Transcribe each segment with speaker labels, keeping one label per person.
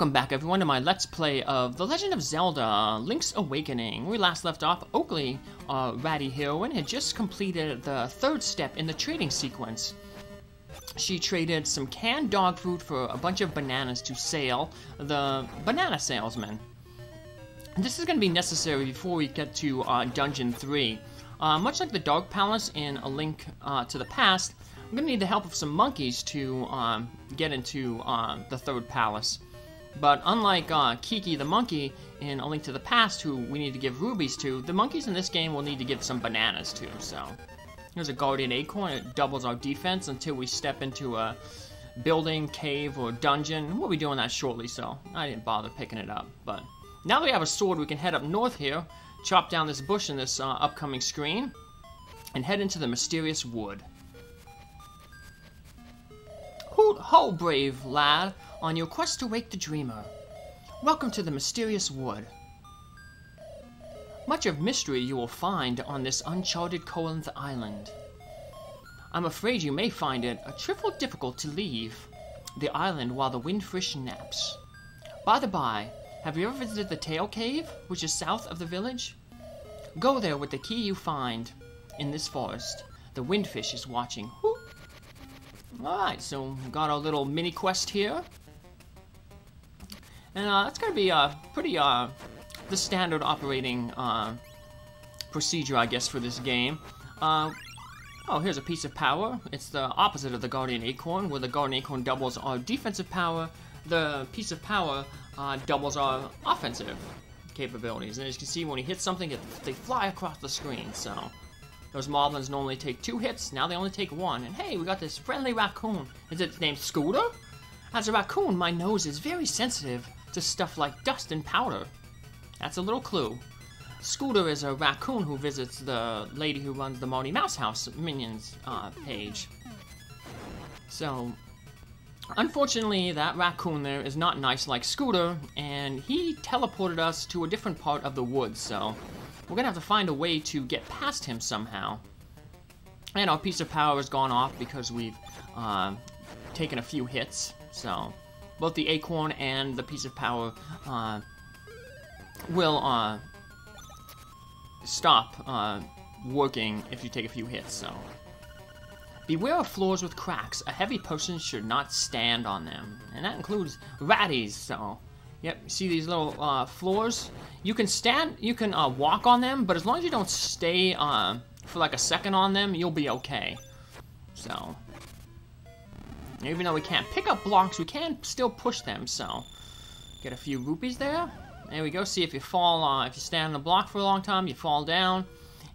Speaker 1: Welcome back everyone to my Let's Play of The Legend of Zelda Link's Awakening. We last left off, Oakley, uh, ratty heroine, had just completed the third step in the trading sequence. She traded some canned dog food for a bunch of bananas to Sale, the banana salesman. This is going to be necessary before we get to uh, Dungeon 3. Uh, much like the Dark Palace in A Link uh, to the Past, I'm going to need the help of some monkeys to um, get into uh, the third palace. But unlike uh, Kiki the monkey in A Link to the Past, who we need to give rubies to, the monkeys in this game will need to give some bananas to, so... Here's a Guardian Acorn, it doubles our defense until we step into a building, cave, or dungeon. We'll be doing that shortly, so I didn't bother picking it up. But now that we have a sword, we can head up north here, chop down this bush in this uh, upcoming screen, and head into the mysterious wood. Hoot ho, brave lad! On your quest to wake the dreamer. Welcome to the mysterious wood. Much of mystery you will find on this uncharted Koholint island. I'm afraid you may find it a trifle difficult to leave the island while the windfish naps. By the by, have you ever visited the Tail Cave, which is south of the village? Go there with the key you find in this forest. The windfish is watching. Alright, so got our little mini quest here. And uh, that's going to be uh, pretty uh, the standard operating uh, procedure, I guess, for this game. Uh, oh, here's a piece of power. It's the opposite of the Guardian Acorn, where the Guardian Acorn doubles our defensive power. The piece of power uh, doubles our offensive capabilities. And as you can see, when he hits something, it, they fly across the screen, so... Those moblins normally take two hits, now they only take one. And hey, we got this friendly raccoon. Is it named Scooter? As a raccoon, my nose is very sensitive to stuff like dust and powder. That's a little clue. Scooter is a raccoon who visits the lady who runs the Marty Mouse House Minions uh, page. So, unfortunately, that raccoon there is not nice like Scooter, and he teleported us to a different part of the woods, so we're gonna have to find a way to get past him somehow. And our piece of power has gone off because we've uh, taken a few hits, so both the acorn and the piece of power uh, will uh, stop uh, working if you take a few hits, so. Beware of floors with cracks. A heavy person should not stand on them. And that includes ratties, so. Yep, see these little uh, floors? You can stand, you can uh, walk on them, but as long as you don't stay uh, for like a second on them, you'll be okay. So, even though we can't pick up blocks, we can still push them, so... Get a few rupees there. There we go. See if you fall, uh, if you stand on the block for a long time, you fall down,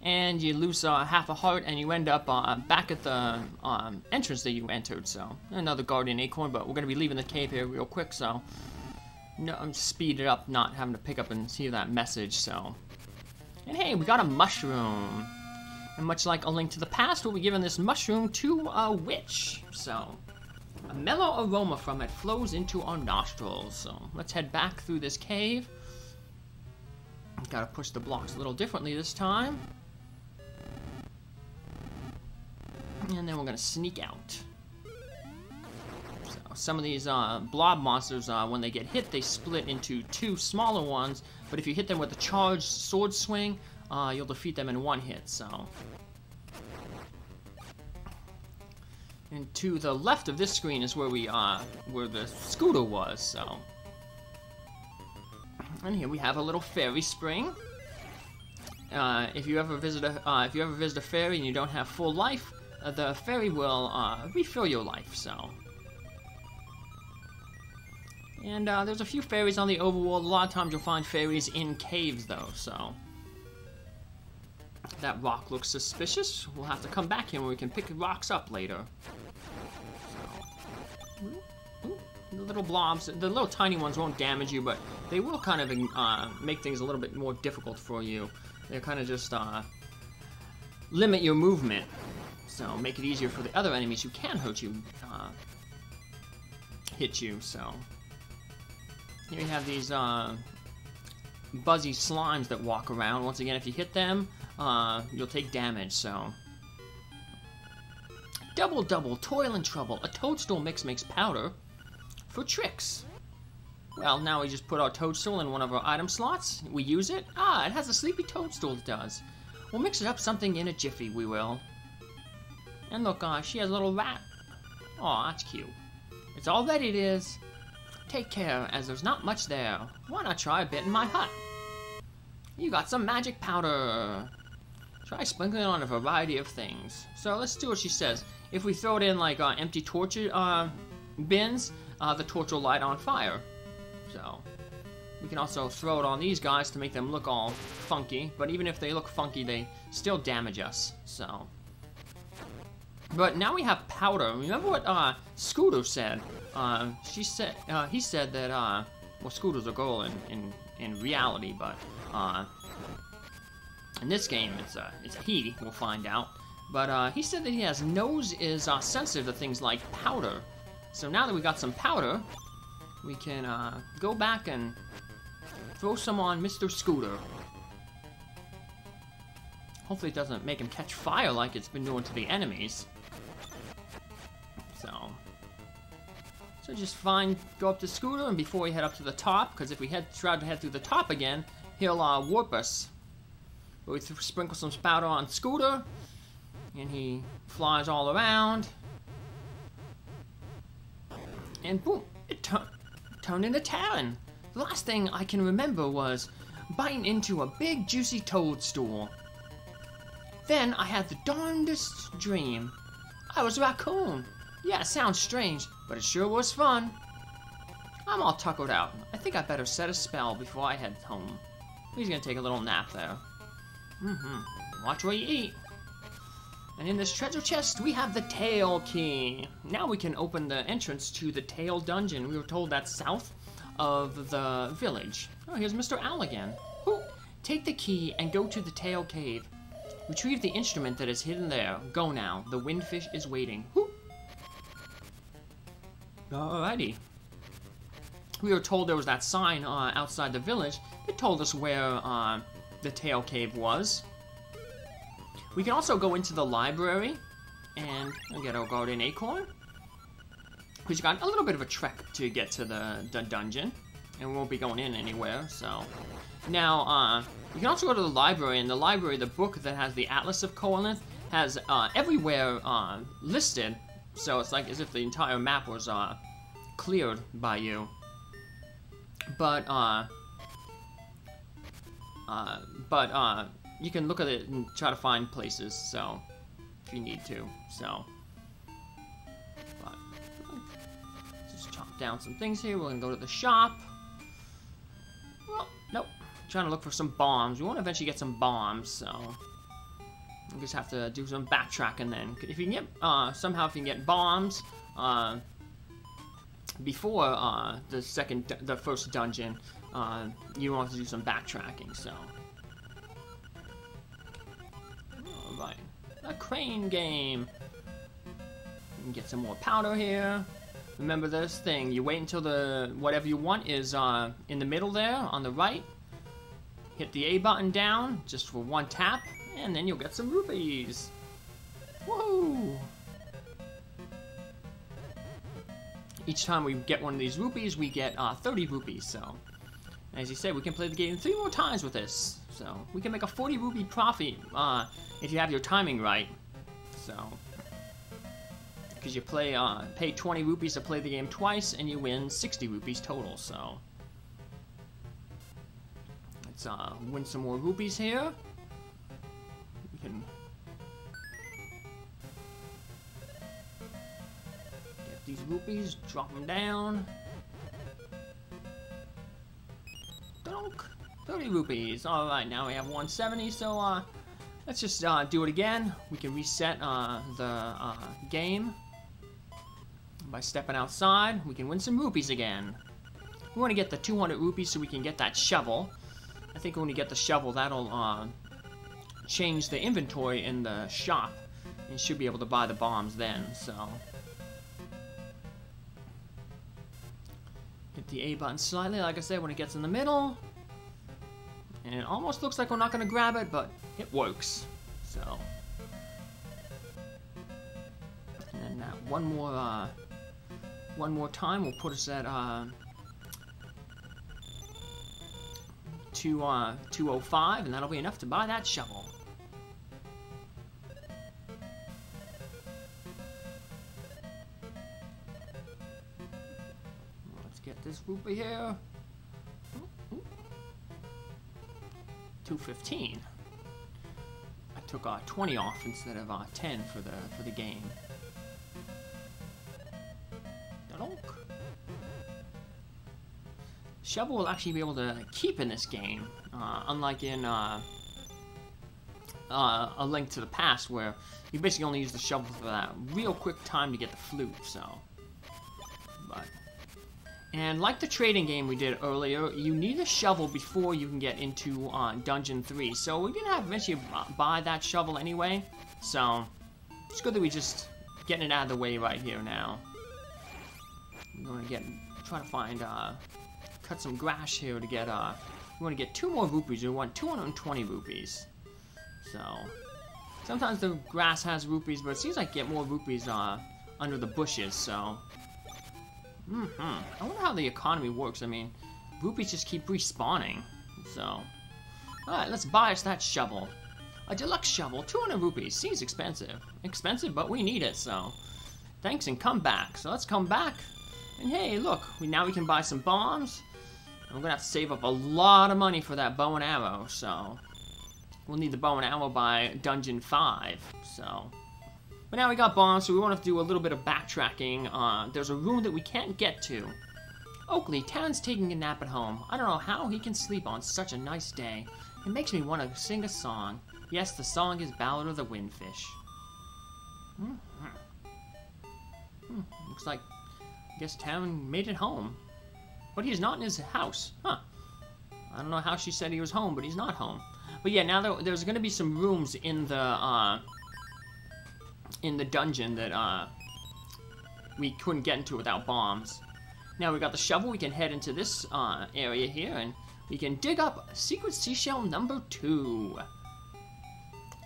Speaker 1: and you lose uh, half a heart, and you end up uh, back at the um, entrance that you entered, so... Another Guardian Acorn, but we're to be leaving the cave here real quick, so... No, I'm speed it up, not having to pick up and see that message, so... And hey, we got a mushroom! And much like A Link to the Past, we'll be giving this mushroom to a witch, so... A mellow aroma from it flows into our nostrils. So let's head back through this cave. Gotta push the blocks a little differently this time. And then we're gonna sneak out. So some of these uh, blob monsters, uh, when they get hit, they split into two smaller ones. But if you hit them with a charged sword swing, uh, you'll defeat them in one hit. So And to the left of this screen is where we, uh, where the scooter was, so. And here we have a little fairy spring. Uh, if you ever visit a, uh, if you ever visit a fairy and you don't have full life, uh, the fairy will, uh, refill your life, so. And, uh, there's a few fairies on the overworld. A lot of times you'll find fairies in caves, though, so. That rock looks suspicious. We'll have to come back here where we can pick rocks up later. Little blobs, the little tiny ones won't damage you, but they will kind of uh, make things a little bit more difficult for you. They kind of just uh, limit your movement, so make it easier for the other enemies who can hurt you, uh, hit you, so. Here we have these uh, buzzy slimes that walk around. Once again, if you hit them, uh, you'll take damage, so. Double Double, Toil and Trouble. A toadstool mix makes powder for tricks. Well, now we just put our toadstool in one of our item slots. We use it. Ah, it has a sleepy toadstool, it does. We'll mix it up something in a jiffy, we will. And look, uh, she has a little rat. Aw, that's cute. It's all ready, it is. Take care, as there's not much there. Why not try a bit in my hut? You got some magic powder. Try sprinkling on a variety of things. So let's do what she says. If we throw it in like uh, empty torch uh, bins, uh, the torch will light on fire. So we can also throw it on these guys to make them look all funky. But even if they look funky, they still damage us. So. But now we have powder. Remember what uh, Scooter said? Uh, she said uh, he said that uh, well, Scooter's a girl in in, in reality, but uh, in this game it's a it's a he. We'll find out. But uh, he said that he has nose is uh, sensitive to things like powder. So now that we got some powder, we can uh, go back and throw some on Mr. Scooter. Hopefully it doesn't make him catch fire like it's been doing to the enemies. So, so just fine, go up to Scooter, and before we head up to the top, because if we head try to head through the top again, he'll uh, warp us. But we sprinkle some powder on Scooter, and he flies all around. And boom, it tu turned into Tarin. The last thing I can remember was biting into a big juicy toadstool. Then I had the darndest dream. I was a raccoon. Yeah, it sounds strange, but it sure was fun. I'm all tuckered out. I think I better set a spell before I head home. He's gonna take a little nap there. Mm-hmm. Watch what you eat. And in this treasure chest, we have the Tail Key. Now we can open the entrance to the Tail Dungeon. We were told that's south of the village. Oh, here's Mr. Owl again. Ooh. Take the key and go to the Tail Cave. Retrieve the instrument that is hidden there. Go now. The windfish is waiting. Ooh. Alrighty. We were told there was that sign uh, outside the village. It told us where uh, the Tail Cave was. We can also go into the library and we get our Guardian Acorn. We've got a little bit of a trek to get to the, the dungeon, and we won't be going in anywhere, so... Now, uh, you can also go to the library, and the library, the book that has the Atlas of Koholint, has uh, everywhere uh, listed, so it's like as if the entire map was uh, cleared by you. But, uh, uh, but, uh, you can look at it and try to find places, so, if you need to, so. But, just chop down some things here, we're gonna go to the shop. Well, nope, trying to look for some bombs. We want to eventually get some bombs, so. We just have to do some backtracking then. If you can get, uh, somehow if you can get bombs, uh, before, uh, the second, the first dungeon, uh, you want to do some backtracking, so. A crane game. get some more powder here. Remember this thing, you wait until the, whatever you want is, uh, in the middle there, on the right. Hit the A button down, just for one tap, and then you'll get some rupees. Whoa! Each time we get one of these rupees, we get uh, 30 rupees, so... As you said, we can play the game three more times with this. So, we can make a 40 rupee profit uh, if you have your timing right. So... Because you play, uh, pay 20 rupees to play the game twice, and you win 60 rupees total, so... Let's uh, win some more rupees here. We can get these rupees, drop them down. 30 rupees. Alright, now we have 170, so uh, let's just uh, do it again. We can reset uh, the uh, game by stepping outside. We can win some rupees again. We want to get the 200 rupees so we can get that shovel. I think when we get the shovel, that'll uh, change the inventory in the shop. And should be able to buy the bombs then, so... Hit the A button slightly, like I said, when it gets in the middle. And it almost looks like we're not going to grab it, but it works. So... And one more, uh, one more time will put us at, uh, to uh, 205, and that'll be enough to buy that shovel. Let's get this rupee here. 215. I took uh, 20 off instead of uh, 10 for the for the game. Shovel will actually be able to keep in this game, uh, unlike in uh, uh, A Link to the Past, where you basically only use the shovel for that real quick time to get the flute, so... And like the trading game we did earlier, you need a shovel before you can get into uh, Dungeon 3, so we're gonna have to eventually buy that shovel anyway, so... It's good that we just getting it out of the way right here now. I'm gonna get, try to find, uh, cut some grass here to get, uh, we want to get two more rupees. We want 220 rupees. So, sometimes the grass has rupees, but it seems like get more rupees, uh, under the bushes, so. Mm-hmm. I wonder how the economy works. I mean, rupees just keep respawning, so. Alright, let's buy us that shovel. A deluxe shovel, 200 rupees. Seems expensive. Expensive, but we need it, so. Thanks and come back. So let's come back. And hey, look, we now we can buy some bombs. I'm gonna have to save up a lot of money for that bow and arrow, so... We'll need the bow and arrow by Dungeon 5, so... But now we got bombs, so we want to do a little bit of backtracking. Uh, there's a room that we can't get to. Oakley, Tarin's taking a nap at home. I don't know how he can sleep on such a nice day. It makes me want to sing a song. Yes, the song is Ballad of the Windfish. Mm hmm. Looks like, I guess Tan made it home. But he's not in his house. Huh. I don't know how she said he was home, but he's not home. But yeah, now there, there's going to be some rooms in the, uh, in the dungeon that, uh, we couldn't get into without bombs. Now we got the shovel, we can head into this, uh, area here, and we can dig up secret seashell number two.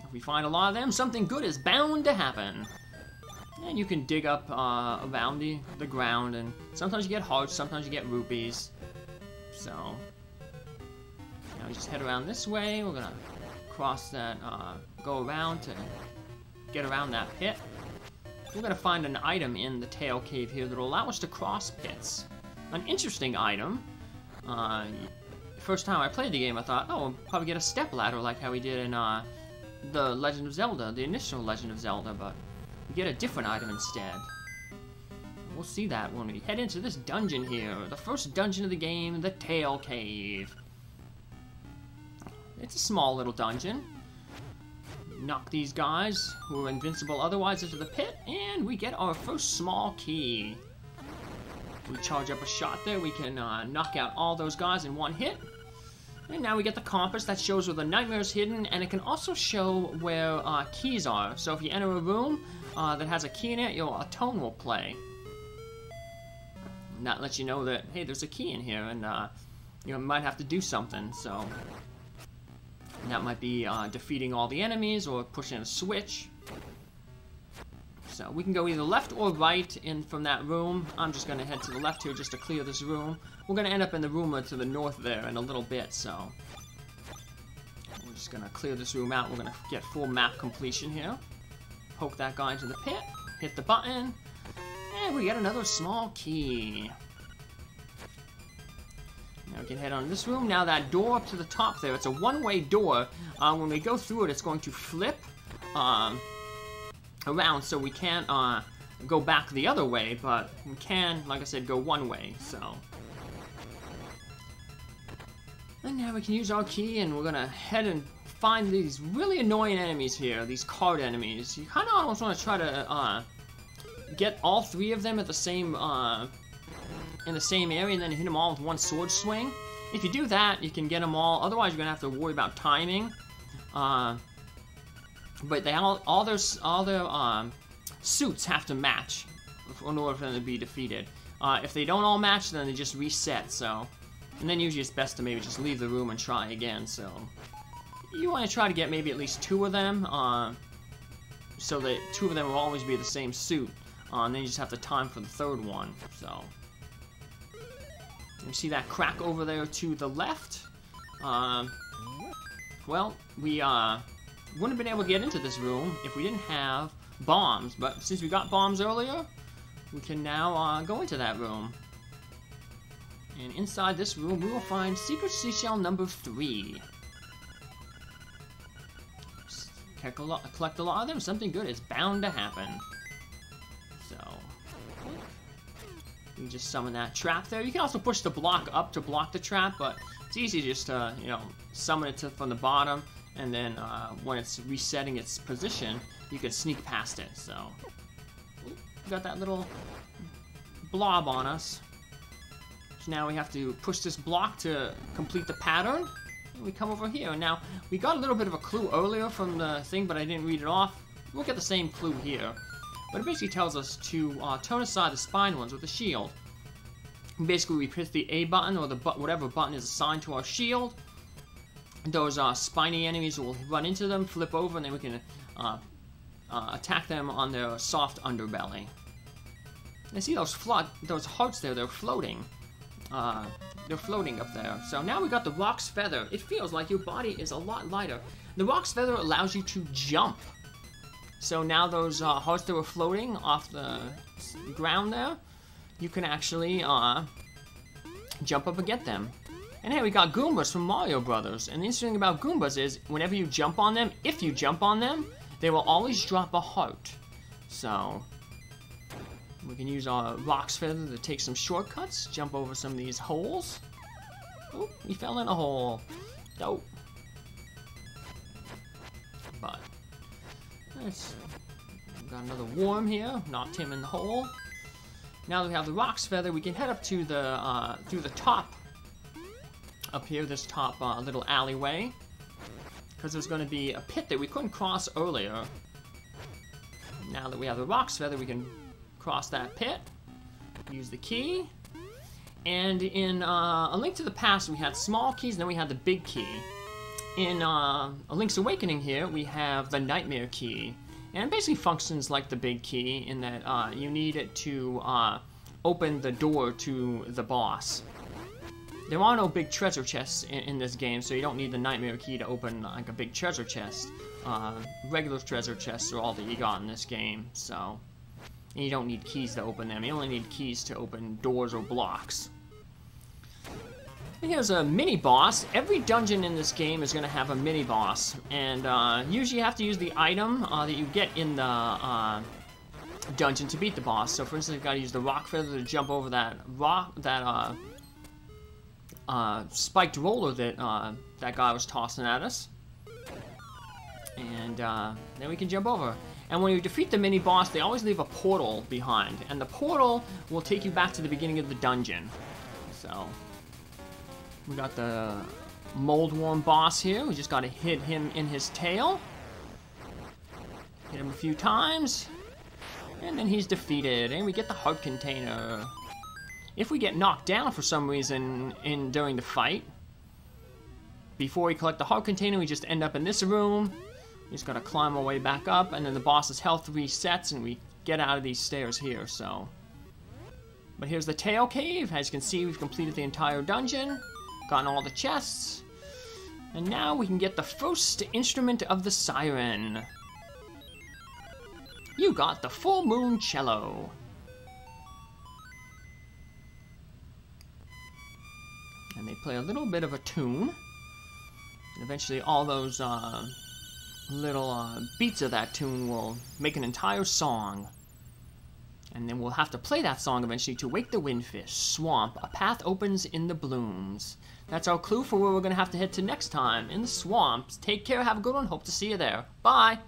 Speaker 1: If we find a lot of them, something good is bound to happen. And you can dig up uh, around the, the ground, and sometimes you get hearts, sometimes you get rupees. So, now we just head around this way. We're gonna cross that, uh, go around to get around that pit. We're gonna find an item in the tail cave here that'll allow us to cross pits. An interesting item. Uh, first time I played the game, I thought, oh, we'll probably get a step ladder like how we did in uh, the Legend of Zelda, the initial Legend of Zelda, but we get a different item instead. We'll see that when we head into this dungeon here. The first dungeon of the game, the Tail Cave. It's a small little dungeon. Knock these guys, who are invincible otherwise, into the pit, and we get our first small key. We charge up a shot there, we can uh, knock out all those guys in one hit. And now we get the compass that shows where the nightmare is hidden, and it can also show where uh, keys are. So if you enter a room, uh, that has a key in it, your a tone will play. And that lets you know that, hey, there's a key in here, and uh, you might have to do something, so... That might be uh, defeating all the enemies, or pushing a switch. So we can go either left or right in from that room. I'm just going to head to the left here just to clear this room. We're going to end up in the room to the north there in a little bit, so... We're just going to clear this room out. We're going to get full map completion here poke that guy into the pit, hit the button, and we get another small key. Now we can head on this room. Now that door up to the top there, it's a one-way door. Uh, when we go through it, it's going to flip um, around so we can't uh, go back the other way, but we can, like I said, go one way, so... And now we can use our key, and we're gonna head and find these really annoying enemies here, these card enemies. You kind of almost want to try to uh, get all three of them at the same uh, in the same area and then hit them all with one sword swing. If you do that, you can get them all. Otherwise, you're gonna have to worry about timing. Uh, but they all all their all their um, suits have to match in order for them to be defeated. Uh, if they don't all match, then they just reset. So, and then usually it's best to maybe just leave the room and try again. So you want to try to get maybe at least two of them, uh, so that two of them will always be the same suit. Uh, and then you just have to time for the third one. So, you see that crack over there to the left? Um, well, we uh, wouldn't have been able to get into this room if we didn't have bombs. But since we got bombs earlier, we can now uh, go into that room. And inside this room, we will find Secret Seashell number 3. Collect a lot of them, something good is bound to happen. You just summon that trap there. You can also push the block up to block the trap, but it's easy just to, you know, summon it to, from the bottom, and then uh, when it's resetting its position, you can sneak past it, so... got that little blob on us. So now we have to push this block to complete the pattern. We come over here. Now, we got a little bit of a clue earlier from the thing, but I didn't read it off. We'll get the same clue here. But it basically tells us to uh, turn aside the spine ones with the shield. Basically, we press the A button or the bu whatever button is assigned to our shield. Those uh, spiny enemies will run into them, flip over, and then we can uh, uh, attack them on their soft underbelly. I see those flood, those hearts there, they're floating. Uh, they're floating up there. So now we got the Roc's Feather. It feels like your body is a lot lighter. The Roc's Feather allows you to jump so now those uh, hearts that were floating off the ground there, you can actually uh, jump up and get them. And hey, we got Goombas from Mario Brothers. And the interesting thing about Goombas is, whenever you jump on them, if you jump on them, they will always drop a heart. So, we can use our Roc's Feather to take some shortcuts, jump over some of these holes. Oh, we fell in a hole. Dope. But, Nice. Got another worm here. Knocked him in the hole. Now that we have the Roc's Feather, we can head up to the, uh, through the top. Up here, this top uh, little alleyway. Because there's going to be a pit that we couldn't cross earlier. Now that we have the Roc's Feather, we can cross that pit. Use the key. And in uh, A Link to the Past, we had small keys, and then we had the big key. In uh, A Link's Awakening here, we have the Nightmare Key. And it basically functions like the big key in that uh, you need it to uh, open the door to the boss. There are no big treasure chests in, in, this game, so you don't need the Nightmare Key to open like a big treasure chest. Uh, regular treasure chests are all that you got in this game, so... And you don't need keys to open them, you only need keys to open doors or blocks. Here's a mini boss. Every dungeon in this game is going to have a mini boss, and uh, usually you have to use the item uh, that you get in the uh, dungeon to beat the boss. So, for instance, you've got to use the Roc feather to jump over that rock, that uh, uh, spiked roller that uh, that guy was tossing at us, and then we can jump over. And when you defeat the mini boss, they always leave a portal behind, and the portal will take you back to the beginning of the dungeon. So. We got the Moldworm boss here. We just got to hit him in his tail. Hit him a few times. And then he's defeated. And we get the heart container. If we get knocked down for some reason in during the fight, before we collect the heart container, we just end up in this room. We just gotta climb our way back up, and then the boss's health resets, and we get out of these stairs here, so... But here's the tail cave. As you can see, we've completed the entire dungeon. Gotten all the chests. And now we can get the first instrument of the siren. You got the full moon cello. And they play a little bit of a tune. And eventually all those uh, little uh, beats of that tune will make an entire song. And then we'll have to play that song eventually to wake the windfish. Swamp, a path opens in the blooms. That's our clue for where we're going to have to head to next time, in the swamps. Take care, have a good one, hope to see you there. Bye!